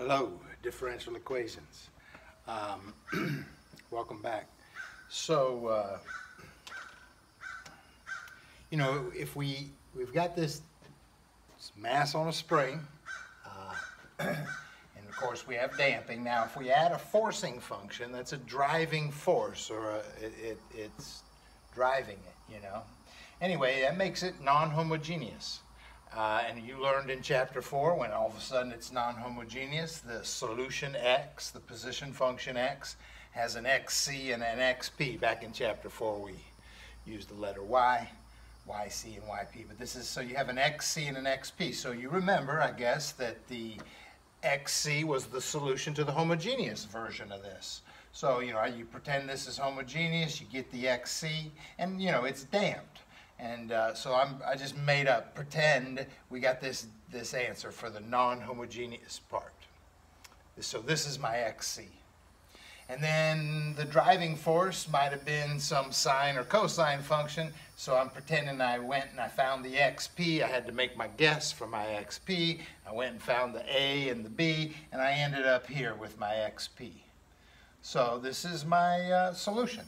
Hello, differential equations. Um, welcome back. So, uh, you know, if we, we've got this mass on a spring, uh, and of course we have damping. Now, if we add a forcing function, that's a driving force, or a, it, it, it's driving it, you know. Anyway, that makes it non-homogeneous. Uh, and you learned in chapter 4 when all of a sudden it's non-homogeneous, the solution x, the position function x, has an xc and an xp. Back in chapter 4 we used the letter y, yc and yp. But this is, so you have an xc and an xp. So you remember, I guess, that the xc was the solution to the homogeneous version of this. So, you know, you pretend this is homogeneous, you get the xc, and, you know, it's damped. And uh, so I'm, I just made up, pretend we got this, this answer for the non-homogeneous part. So this is my XC. And then the driving force might have been some sine or cosine function. So I'm pretending I went and I found the XP. I had to make my guess for my XP. I went and found the A and the B, and I ended up here with my XP. So this is my uh, solution,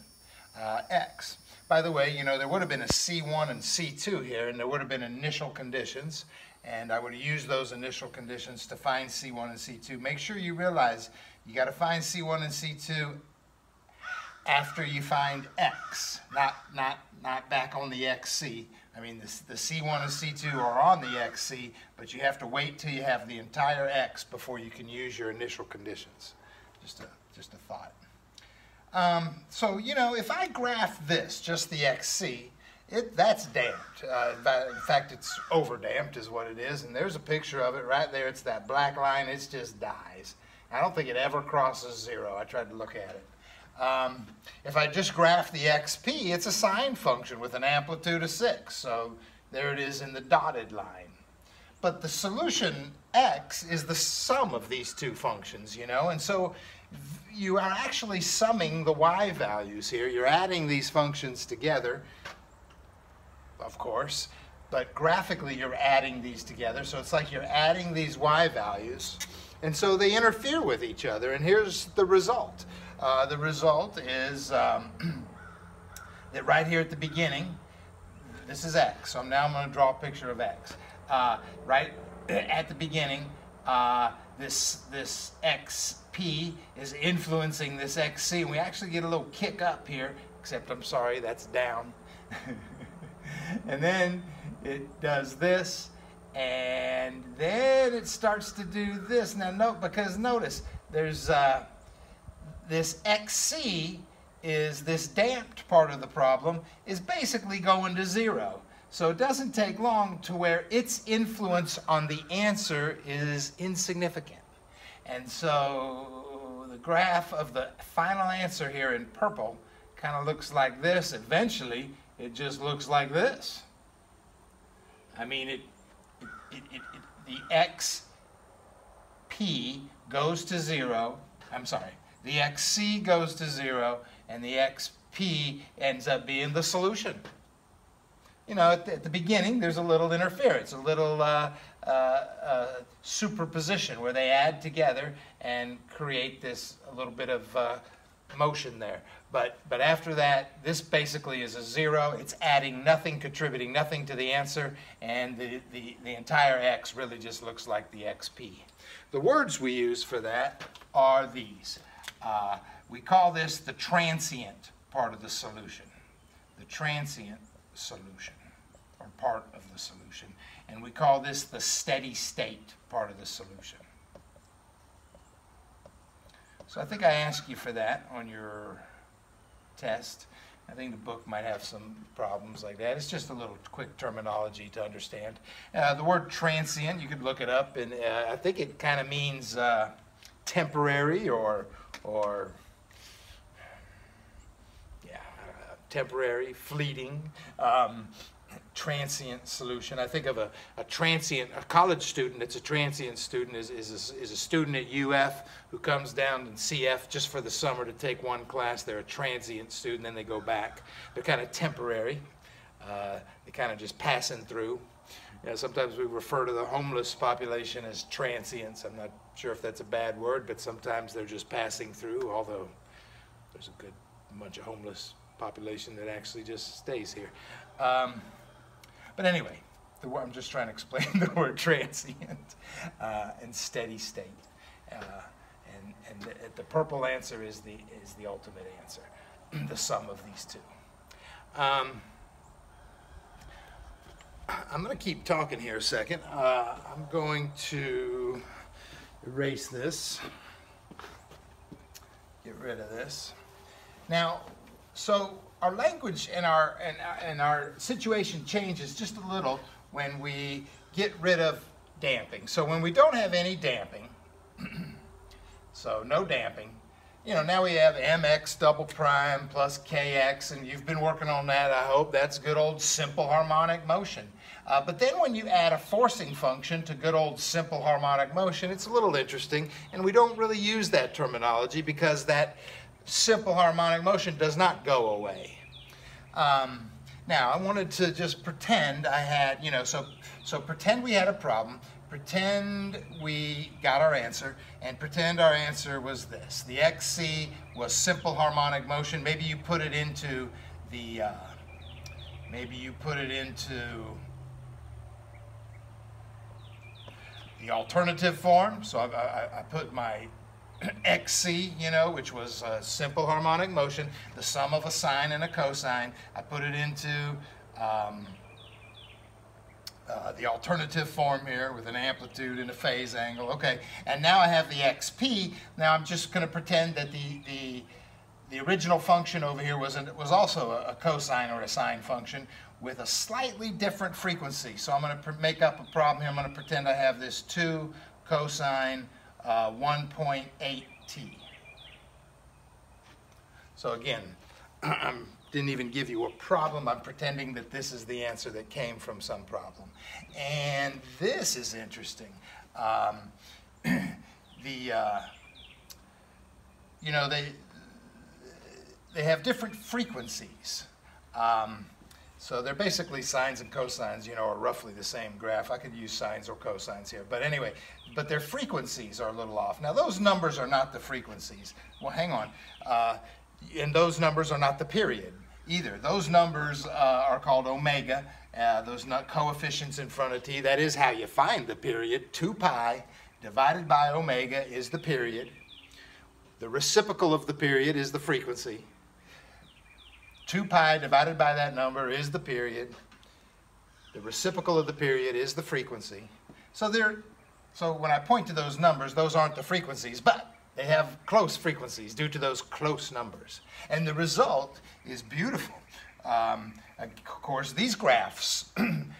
uh, X. By the way, you know, there would have been a C1 and C2 here, and there would have been initial conditions, and I would have used those initial conditions to find C1 and C2. Make sure you realize you got to find C1 and C2 after you find X, not, not, not back on the XC. I mean, the, the C1 and C2 are on the XC, but you have to wait till you have the entire X before you can use your initial conditions. Just a, just a thought. Um, so, you know, if I graph this, just the XC, it, that's damped. Uh, in fact, it's overdamped is what it is. And there's a picture of it right there. It's that black line. It just dies. I don't think it ever crosses zero. I tried to look at it. Um, if I just graph the XP, it's a sine function with an amplitude of 6. So there it is in the dotted line. But the solution x is the sum of these two functions, you know? And so you are actually summing the y values here. You're adding these functions together, of course, but graphically you're adding these together. So it's like you're adding these y values, and so they interfere with each other. And here's the result. Uh, the result is um, that right here at the beginning, this is x. So now I'm going to draw a picture of x. Uh, right at the beginning, uh, this, this XP is influencing this XC. And we actually get a little kick up here, except I'm sorry, that's down. and then it does this, and then it starts to do this. Now note, because notice, there's uh, this XC is this damped part of the problem is basically going to zero. So it doesn't take long to where its influence on the answer is insignificant. And so the graph of the final answer here in purple kind of looks like this. Eventually, it just looks like this. I mean, it, it, it, it the xp goes to zero. I'm sorry, the xc goes to zero, and the xp ends up being the solution you know, at the, at the, beginning, there's a little interference, a little uh, uh, uh, superposition where they add together and create this a little bit of uh, motion there. But, but after that, this basically is a zero. It's adding nothing, contributing nothing to the answer, and the, the, the entire x really just looks like the xp. The words we use for that are these. Uh, we call this the transient part of the solution. The transient solution or part of the solution. And we call this the steady state part of the solution. So I think I asked you for that on your test. I think the book might have some problems like that. It's just a little quick terminology to understand. Uh, the word transient, you could look it up, and uh, I think it kind of means uh, temporary or, or yeah, temporary, fleeting. Um, transient solution. I think of a, a transient, a college student that's a transient student is, is, a, is a student at UF who comes down in CF just for the summer to take one class. They're a transient student, then they go back. They're kind of temporary. Uh, they're kind of just passing through. Yeah, sometimes we refer to the homeless population as transients. I'm not sure if that's a bad word, but sometimes they're just passing through, although there's a good bunch of homeless population that actually just stays here. Um, but anyway, the, I'm just trying to explain the word transient uh, and steady state. Uh, and and the, the, purple answer is the, is the ultimate answer, the sum of these two. Um, I'm going to keep talking here a second. Uh, I'm going to erase this, get rid of this. Now, so our language and our, and, and our situation changes just a little when we get rid of damping. So when we don't have any damping, so no damping, you know, now we have mx double prime plus kx, and you've been working on that, I hope. That's good old simple harmonic motion. Uh, but then when you add a forcing function to good old simple harmonic motion, it's a little interesting, and we don't really use that terminology because that simple harmonic motion does not go away. Um, now, I wanted to just pretend I had, you know, so, so pretend we had a problem, pretend we got our answer, and pretend our answer was this. The XC was simple harmonic motion. Maybe you put it into the, uh, maybe you put it into the alternative form. So I, I, I put my XC, you know, which was a simple harmonic motion, the sum of a sine and a cosine. I put it into um, uh, the alternative form here with an amplitude and a phase angle. Okay, and now I have the XP. Now I'm just going to pretend that the, the, the original function over here was, an, was also a, a cosine or a sine function with a slightly different frequency. So I'm going to make up a problem here. I'm going to pretend I have this 2 cosine uh, 1.8t. So again, I didn't even give you a problem. I'm pretending that this is the answer that came from some problem. And this is interesting. Um, the, uh, you know, they, they have different frequencies. Um, so they're basically sines and cosines, you know, are roughly the same graph. I could use sines or cosines here. But anyway, but their frequencies are a little off. Now those numbers are not the frequencies. Well, hang on. Uh, and those numbers are not the period either. Those numbers uh, are called omega. Uh, those coefficients in front of t. That is how you find the period. 2 pi divided by omega is the period. The reciprocal of the period is the frequency. 2 pi divided by that number is the period. The reciprocal of the period is the frequency. So there, so when I point to those numbers, those aren't the frequencies, but they have close frequencies due to those close numbers. And the result is beautiful. Um, of course, these graphs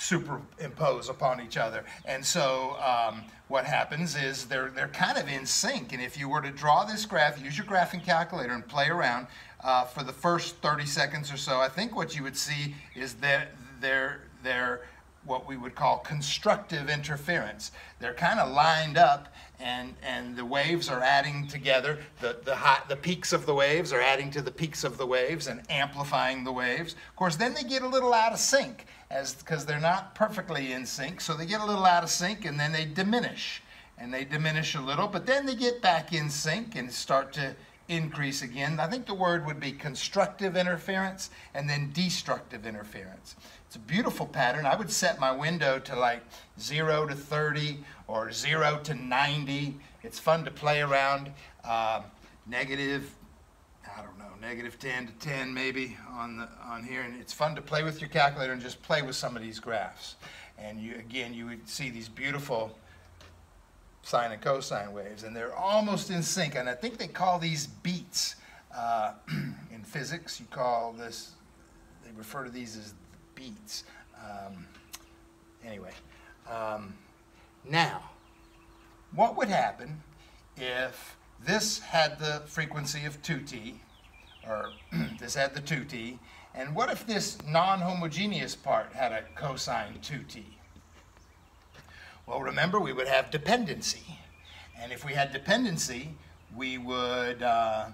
superimpose upon each other. And so um, what happens is they're, they're kind of in sync. And if you were to draw this graph, use your graphing calculator and play around, uh, for the first 30 seconds or so, I think what you would see is that they're, they're what we would call constructive interference. They're kind of lined up and, and the waves are adding together. The, the, the peaks of the waves are adding to the peaks of the waves and amplifying the waves. Of course, then they get a little out of sync as because they're not perfectly in sync. So they get a little out of sync and then they diminish. And they diminish a little, but then they get back in sync and start to increase again. I think the word would be constructive interference and then destructive interference. It's a beautiful pattern. I would set my window to like 0 to 30 or 0 to 90. It's fun to play around. Uh, negative, I don't know, negative 10 to 10 maybe on, the, on here. And it's fun to play with your calculator and just play with some of these graphs. And you, again, you would see these beautiful sine and cosine waves, and they're almost in sync. And I think they call these beats uh, in physics. You call this, they refer to these as beats. Um, anyway, um, now, what would happen if this had the frequency of 2t, or this had the 2t, and what if this non-homogeneous part had a cosine 2t? Well, remember, we would have dependency. And if we had dependency, we would uh,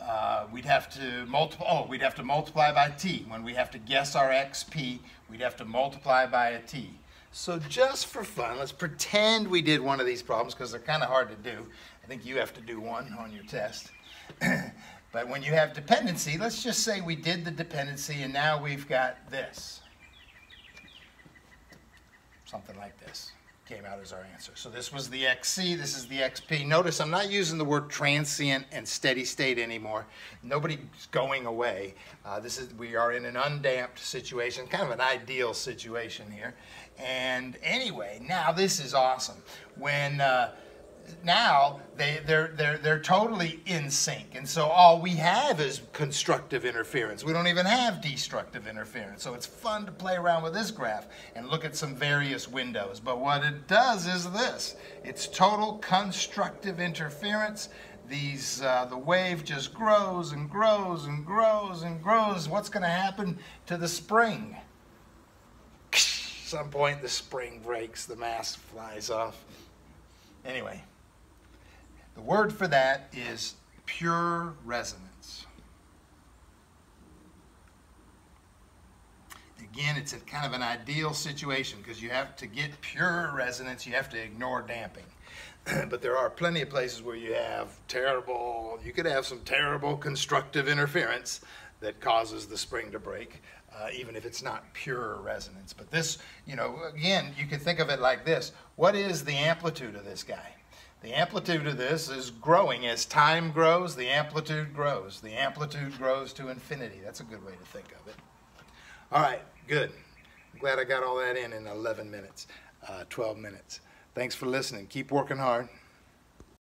uh, we'd have to multiply, oh, we'd have to multiply by t. When we have to guess our xp, we'd have to multiply by a t. So just for fun, let's pretend we did one of these problems because they're kind of hard to do. I think you have to do one on your test. but when you have dependency, let's just say we did the dependency and now we've got this. Something like this came out as our answer. So this was the XC, this is the XP. Notice I'm not using the word transient and steady state anymore. Nobody's going away. Uh, this is we are in an undamped situation, kind of an ideal situation here. And anyway, now this is awesome. When uh, now they, they're, they're, they're totally in sync. And so all we have is constructive interference. We don't even have destructive interference. So it's fun to play around with this graph and look at some various windows. But what it does is this. It's total constructive interference. These, uh, the wave just grows and grows and grows and grows. What's going to happen to the spring? some point the spring breaks, the mass flies off. Anyway, the word for that is pure resonance. Again, it's a kind of an ideal situation because you have to get pure resonance, you have to ignore damping. but there are plenty of places where you have terrible, you could have some terrible constructive interference that causes the spring to break, uh, even if it's not pure resonance. But this, you know, again, you can think of it like this. What is the amplitude of this guy? The amplitude of this is growing. As time grows, the amplitude grows. The amplitude grows to infinity. That's a good way to think of it. All right, good. I'm glad I got all that in in 11 minutes, uh, 12 minutes. Thanks for listening. Keep working hard.